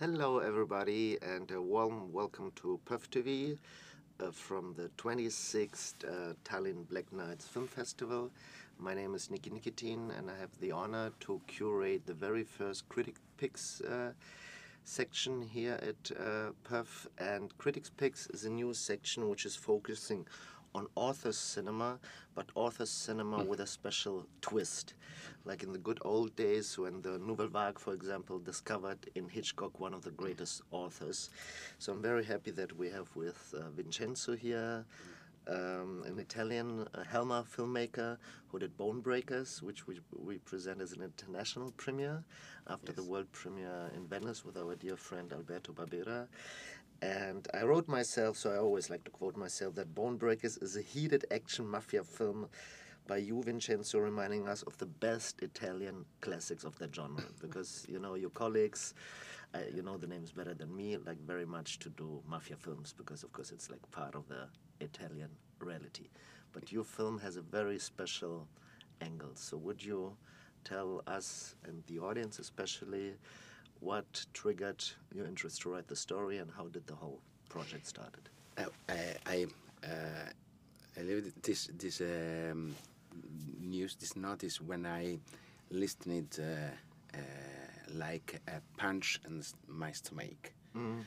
Hello, everybody, and a warm welcome to PÖFF TV uh, from the 26th uh, Tallinn Black Nights Film Festival. My name is Niki Nikitin, and I have the honor to curate the very first Critic Picks uh, section here at uh, PÖFF. And Critics Picks is a new section which is focusing on author's cinema, but author's cinema with a special twist. Like in the good old days when the Nouvelle Vague, for example, discovered in Hitchcock one of the greatest authors. So I'm very happy that we have with uh, Vincenzo here. Um, an Italian uh, Helmer filmmaker who did Bone Breakers, which we, we present as an international premiere after the world premiere in Venice with our dear friend Alberto Barbera. And I wrote myself, so I always like to quote myself, that Bone Breakers is a heated action mafia film by you, Vincenzo, reminding us of the best Italian classics of that genre. because, you know, your colleagues, uh, you know the names better than me, like very much to do mafia films because, of course, it's like part of the Italian reality. But your film has a very special angle. So would you tell us and the audience especially what triggered your interest to write the story and how did the whole project started? Uh, I I, uh, I lived this this um, news this notice when I listened uh, uh, like a punch in my stomach uh,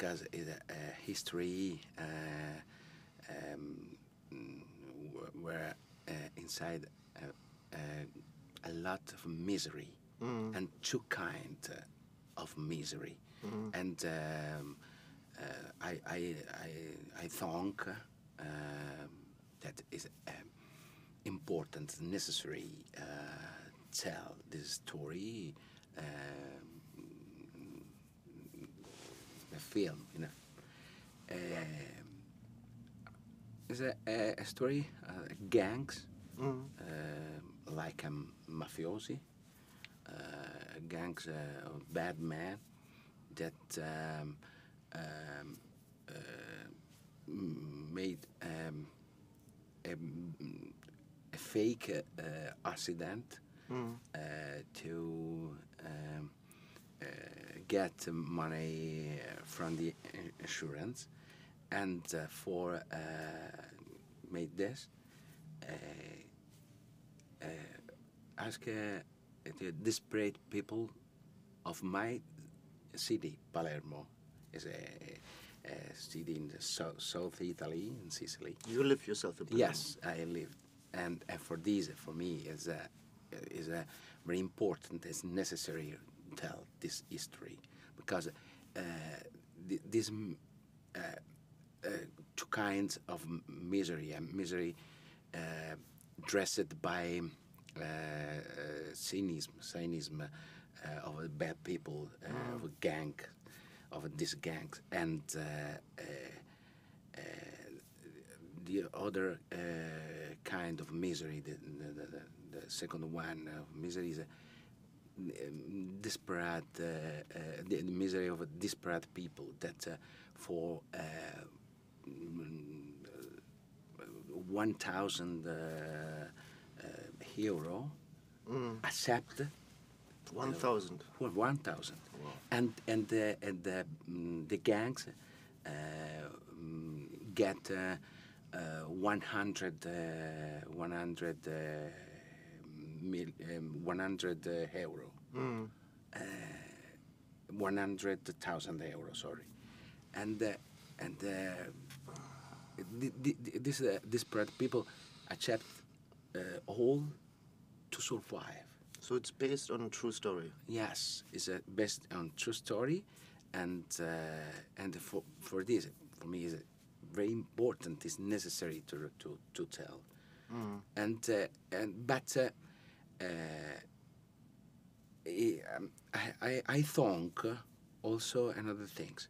because it's a, a history uh, um, mm, where uh, inside uh, a lot of misery and two kind of misery. And um, uh, I, I, I, I think uh, that is important, necessary uh, tell this story, um, film, you know. Um, it's a, a, a story, uh, gangs, um, like um, mafiosi, uh, gangs uh, of bad men that um, um, uh, made um, a, a fake uh, accident uh, to um, uh, get money from the insurance and uh, for uh, made this uh, uh, ask uh, the desperate people of my city, Palermo, is a, a city in the so- South Italy, in Sicily. You live yourself in Palermo. Yes, I lived, and, and for this, for me, is a is a very important. It's necessary tell this history because uh, th- this mm, uh, uh, two kinds of m- misery and misery uh, dressed by uh, uh, cynism, cynism uh, of bad people, uh, of a gang, of this gangs, and uh, uh, uh, the other uh, kind of misery, the, the, the, the second one of misery is a disparate, uh, uh, the, misery of a disparate people that uh, for uh, mm, uh, 1,000 uh, uh, euro accept 1,000. for 1,000. Wow. And, and, the, and the, mm, the gangs uh, mm, get uh, uh, 100, uh, 100, uh, mil, um, 100 uh, euro. Uh, 100,000 euro, sorry. And, uh, and uh, th- th- th- this, disparate people accept uh, all to survive. So it's based on a true story. Yes, it's uh, based on true story, and uh, and for for this, for me, is very important. It's necessary to to to tell, and uh, and but I, um, I I I think also another things.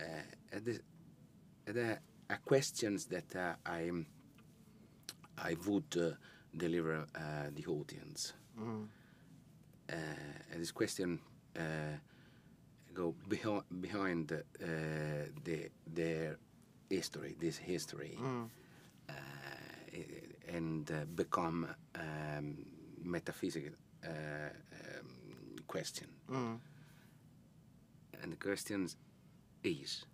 Uh, uh, the, the are questions that uh, I I would uh, deliver uh, the audience. Uh, this question uh, go behind behind uh, the their history, this history, uh, and uh, become um, metaphysical uh, um, question. and the question is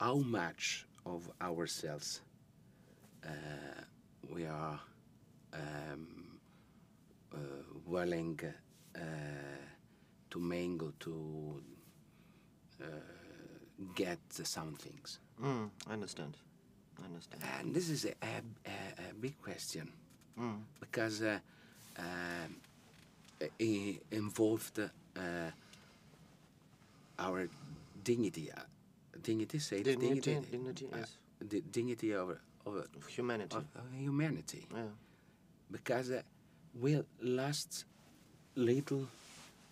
how much of ourselves uh, we are um, uh, willing uh, to mingle to uh, get some things. Mm, I understand. I understand. And this is a, a, a, big question Mm. because uh, involved uh, our dignity. Uh, dignity, say Dignity, dignity, dignity, uh, yes. the dignity of, of, Of humanity. of humanity. yeah. Because uh, we lost little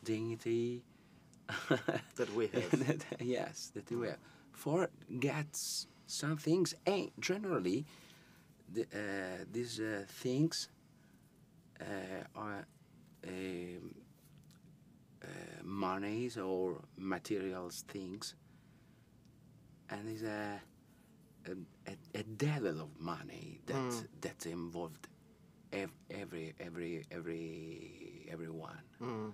dignity. That we have. That- yes, that we have. For gets some things, and generally, the, uh, these uh, things uh, um, uh, monies or materials things, and is a, a, a, devil of money that Mm. that's involved ev- every every every everyone. Mm.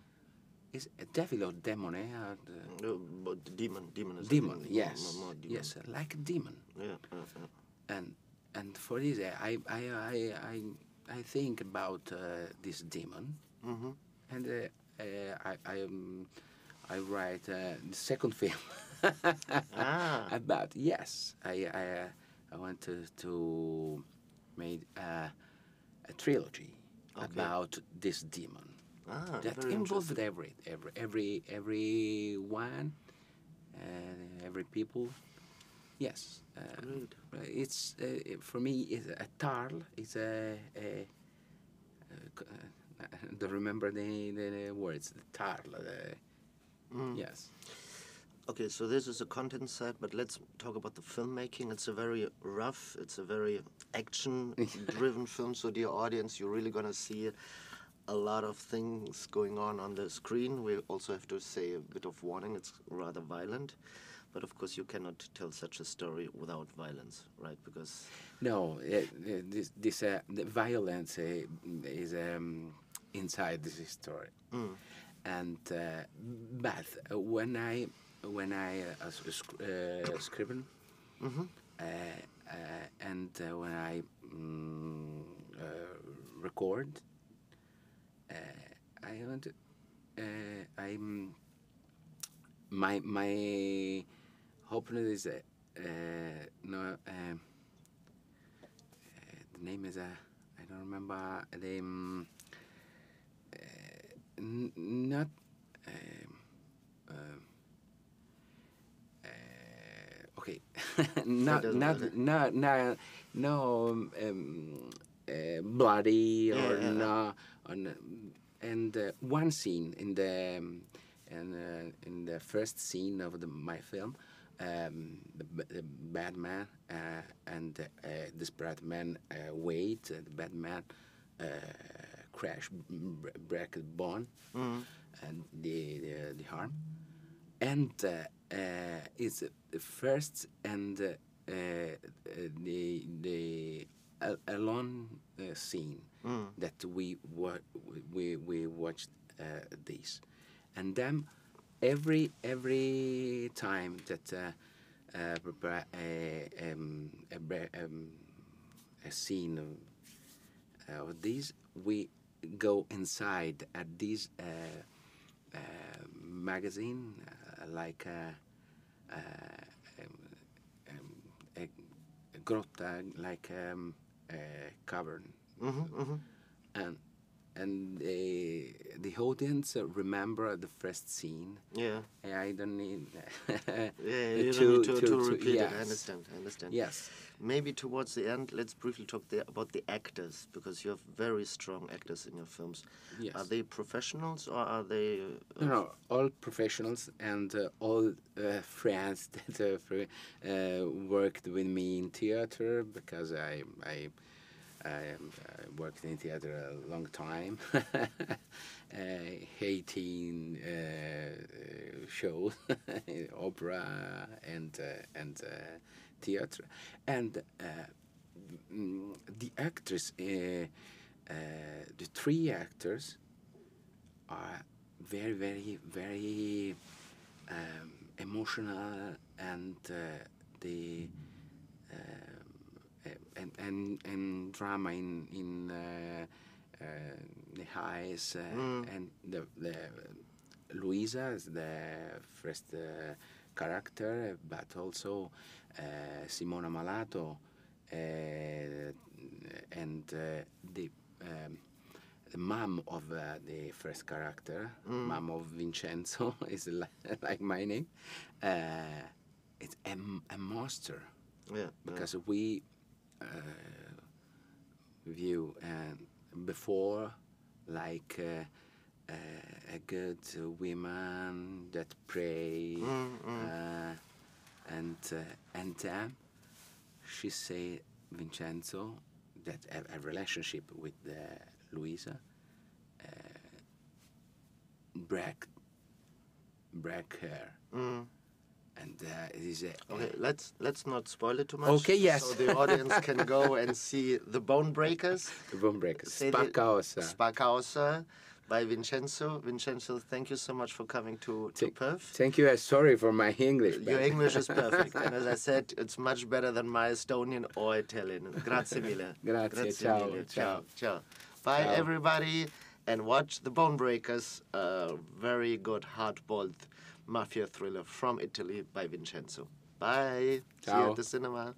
Is a devil or demon? Eh? Uh, No, but demon, demon is I demon, yes, more- more demon. yes, like a demon. Yeah, yeah, yeah. and and for this uh, I I I I, I think about uh, this demon, Mhm. and uh, uh, I I, um, I write uh, the second film Ah. about yes I I, uh, I want to to make uh, a trilogy Okay. about this demon Ah, that involved every every every everyone uh, every people yes uh, uh, It's uh, for me. It's a tarl. It's a. a, a c- uh, I don't remember the, the, the words. The tarl. Uh, Mm. Yes. Okay, so this is the content side, but let's talk about the filmmaking. It's a very rough, it's a very action-driven film. So, dear audience, you're really gonna see a lot of things going on on the screen. We also have to say a bit of warning. It's rather violent, but of course, you cannot tell such a story without violence, right? Because No. Uh, this this uh, the violence uh, is um, inside this story, mm, and uh, but when I when I uh, s- sc- uh, scriven mhm, uh, uh, and uh, when I mm, uh, record, I to, uh, I'm my my hope is uh, no um, uh, the name is uh, I don't remember the um, uh, n- not um, okay not doesn't not matter. no no no um, um, uh, bloody or yeah, yeah. no on, and uh, one scene in the um, in, uh, in the first scene of the, my film um, the, b- the bad man uh, and uh, this bad man uh, wait uh, the bad man uh, crash break the bone mm, and the, the, the arm. And uh, uh, it's the first and uh, uh, the the a- alone uh, scene mm, that we wa- we we watched uh, this, and then every every time that uh, uh, prepare a um, um, a scene of, uh, of this, we go inside at this uh, uh, magazine uh, like uh, uh, um, um, a, a grotta, like a cavern mhm, mhm. and and the the audience remember the first scene. Yeah, I don't need yeah. You don't need to, to, repeat it. I understand. I understand. Yes, Maybe towards the end, let's briefly talk the, about the actors because you have very strong actors in your films. yes. Are they professionals or are they? Uh, no, no, all professionals and uh, all uh, friends that uh, uh, worked with me in theater because I I. I, um, I worked in theater a long time, uh, 18 uh, uh, shows, opera and uh, and uh, theater, and uh, mm, the actors, uh, uh, the three actors, are very very very um, emotional and uh, the um, and, and and drama in in uh, uh, the eyes uh, and the, the Luisa is the first uh, character, but also uh, Simona Malato uh, and uh, the um, the mom of uh, the first character, mom of Vincenzo, is li- like my name. Uh, it's a monster Yeah. because we uh, view and before like uh, uh, a good woman that pray uh, and uh, and then she say Vincenzo that have a relationship with uh, Luisa uh, black black hair Mm. And uh, it is a, Okay, let's let's not spoil it too much. Okay, yes. So the audience can go and see the Bone Breakers. a bone Breakers. Say the- Spaccaossa. Spaccaossa by Vincenzo. Vincenzo, thank you so much for coming to, to Thank- PÖFF. Thank you. uh, Sorry for my English. Your English is perfect. and as I said, it's much better than my Estonian or Italian. Grazie mille. Grazie, ciao, mille. ciao. Ciao. Bye, Ciao. everybody. And watch The Bone Breakers, a very good hard-boiled mafia thriller from Italy by Vincenzo. Bye. See you at the cinema.